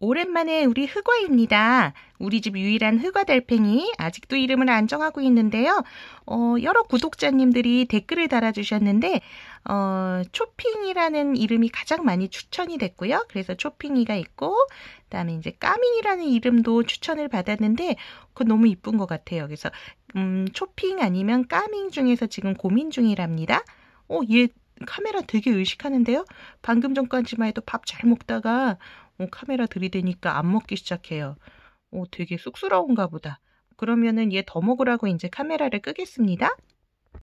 오랜만에 우리 흑화입니다. 우리 집 유일한 흑화 달팽이 아직도 이름을 안 정하고 있는데요. 어, 여러 구독자님들이 댓글을 달아주셨는데 어, 초핑이라는 이름이 가장 많이 추천이 됐고요. 그래서 초핑이가 있고 그다음에 이제 까밍이라는 이름도 추천을 받았는데 그거 너무 이쁜 것 같아요. 그래서 음, 초핑 아니면 까밍 중에서 지금 고민 중이랍니다. 어, 얘 카메라 되게 의식하는데요. 방금 전까지만 해도 밥 잘 먹다가 어, 카메라 들이대니까 안 먹기 시작해요. 어, 되게 쑥스러운가 보다. 그러면은 얘 더 먹으라고 이제 카메라를 끄겠습니다.